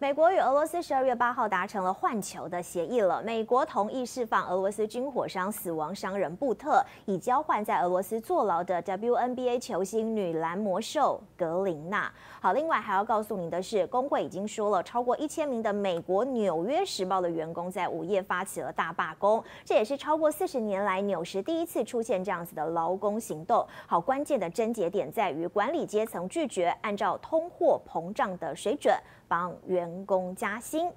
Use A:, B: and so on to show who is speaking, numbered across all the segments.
A: 美国与俄罗斯十二月八号达成了换球的协议了。美国同意释放俄罗斯军火商死亡商人布特，以交换在俄罗斯坐牢的 WNBA 球星女篮魔兽格林娜。好，另外还要告诉您的是，工会已经说了，超过一千名的美国《纽约时报》的员工在午夜发起了大罢工，这也是超过四十年来纽时第一次出现这样子的劳工行动。好，关键的症结点在于管理阶层拒绝按照通货膨胀的水准。帮员工加薪。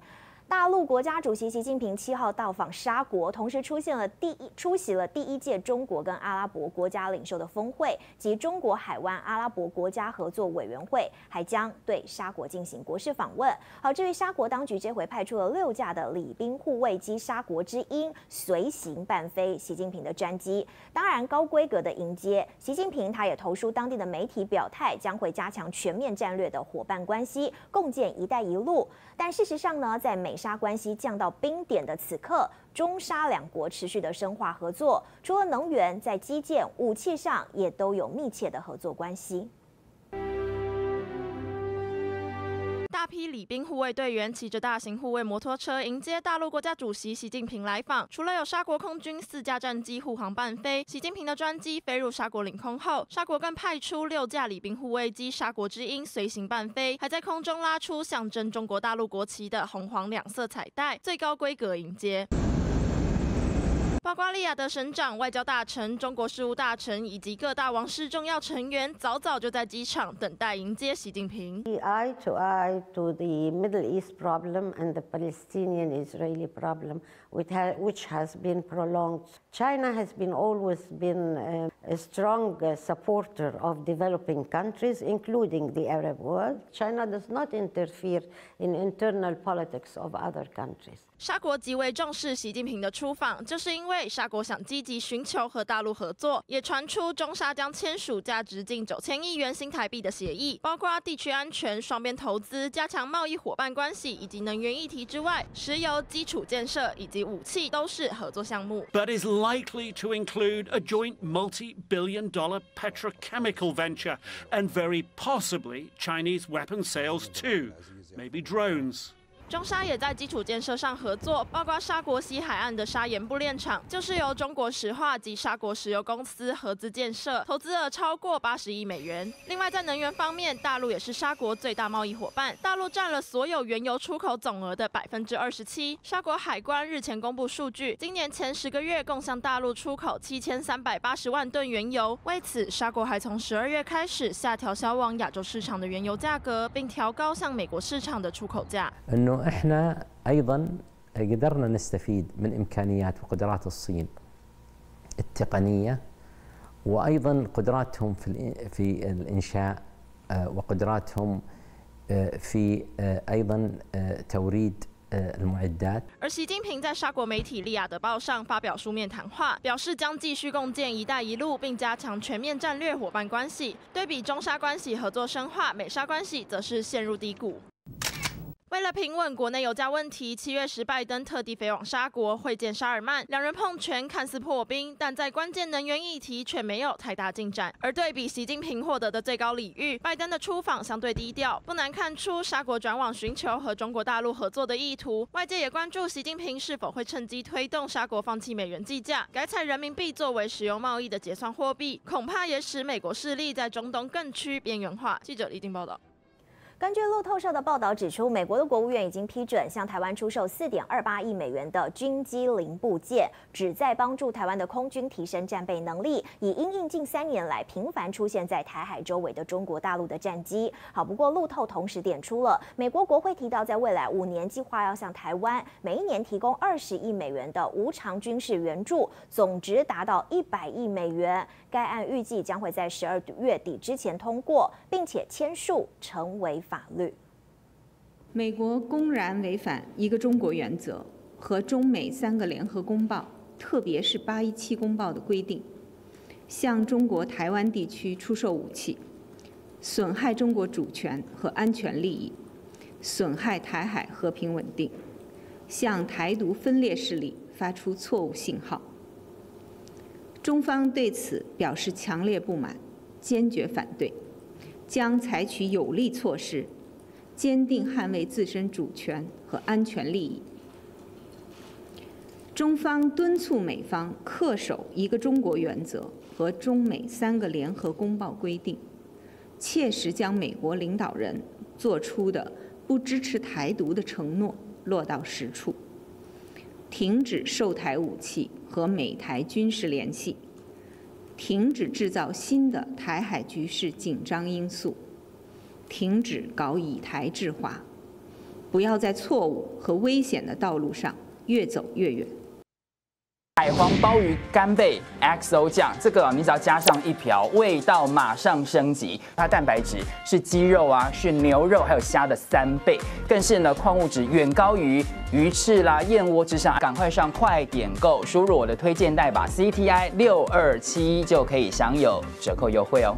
A: 大陆国家主席习近平七号到访沙国，同时出现了第一出席了第一届中国跟阿拉伯国家领袖的峰会及中国海湾阿拉伯国家合作委员会，还将对沙国进行国事访问。好，至于沙国当局这回派出了六架的礼宾护卫机“沙国之鹰”随行伴飞习近平的专机，当然高规格的迎接习近平。他也投书当地的媒体表态，将会加强全面战略的伙伴关系，共建“一带一路”。但事实上呢，在美沙关系降到冰点的此刻，中沙两国持续的深化合作，除了能源，在基建、武器上也都有密切的合作关系。
B: 礼宾护卫队员骑着大型护卫摩托车迎接大陆国家主席习近平来访。除了有沙国空军四架战机护航伴飞，习近平的专机飞入沙国领空后，沙国更派出六架礼宾护卫机“沙国之鹰”随行伴飞，还在空中拉出象征中国大陆国旗的红黄两色彩带，最高规格迎接。巴瓜利亚的省长、外交大臣、中国事务大臣以及各大王室重要成员，早早就在机场等待迎接习近平。
C: Eye to eye to the Middle East problem and the Palestinian-Israeli problem, which has which has been prolonged. China has been always been a strong supporter of developing countries, including the Arab world. China does not interfere in internal politics of other countries.
B: 沙国极为重视习近平的出访，就是因为 沙国想积极寻求和大陆合作。也传出中沙将签署价值近九千亿元新台币的协议，包括地区安全、双边投资、加强贸易伙伴关系以及能源议题之外，石油基础建设以及武器都是合作项目。
D: But is likely to include a joint multi-billion-dollar petrochemical venture and very possibly Chinese weapon sales too, maybe drones.
B: 中沙也在基础建设上合作，包括沙国西海岸的沙盐布炼厂，就是由中国石化及沙国石油公司合资建设，投资额超过八十亿美元。另外，在能源方面，大陆也是沙国最大贸易伙伴，大陆占了所有原油出口总额的百分之二十七。沙国海关日前公布数据，今年前十个月共向大陆出口七千三百八十万吨原油。为此，沙国还从十二月开始下调销往亚洲市场的原油价格，并调高向美国市场的出口价。
E: احنا ايضا قدرنا نستفيد من امكانيات وقدرات الصين التقنيه وايضا قدراتهم في في الانشاء وقدراتهم في ايضا توريد
B: 而习近平在沙国媒体《利雅得报》上发表书面谈话，表示将继续共建“一带一路”，并加强全面战略伙伴关系。对比中沙关系合作深化，美沙关系则是陷入低谷。 为了平稳国内油价问题，七月时拜登特地飞往沙国会见沙尔曼，两人碰拳看似破冰，但在关键能源议题却没有太大进展。而对比习近平获得的最高礼遇，拜登的出访相对低调，不难看出沙国转往寻求和中国大陆合作的意图。外界也关注习近平是否会趁机推动沙国放弃美元计价，改采人民币作为石油贸易的结算货币，恐怕也使美国势力在中东更趋边缘化。记者李定报道。
A: 根据路透社的报道指出，美国的国务院已经批准向台湾出售四点二八亿美元的军机零部件，旨在帮助台湾的空军提升战备能力，以因应近三年来频繁出现在台海周围的中国大陆的战机。好，不过路透同时点出了美国国会提到，在未来五年计划要向台湾每一年提供二十亿美元的无偿军事援助，总值达到一百亿美元。该案预计将会在十二月底之前通过，并且签署成为法律。
F: 美国公然违反一个中国原则和中美三个联合公报，特别是八一七公报的规定，向中国台湾地区出售武器，损害中国主权和安全利益，损害台海和平稳定，向台独分裂势力发出错误信号。中方对此表示强烈不满，坚决反对，将采取有力措施，坚定捍卫自身主权和安全利益。中方敦促美方恪守一个中国原则和中美三个联合公报规定，切实将美国领导人作出的不支持台独的承诺落到实处，停止售台武器和美台军事联系，停止制造新的台海局势紧张因素，停止搞以台制华，不要在错误和危险的道路上越走越远。
G: 海皇鲍鱼干贝 XO 酱，这个你只要加上一瓢，味道马上升级。它蛋白质是鸡肉啊，是牛肉还有虾的三倍，更是呢矿物质远高于鱼翅啦、燕窝之上。赶快上快点购，输入我的推荐代码 CTI 六二七就可以享有折扣优惠哦。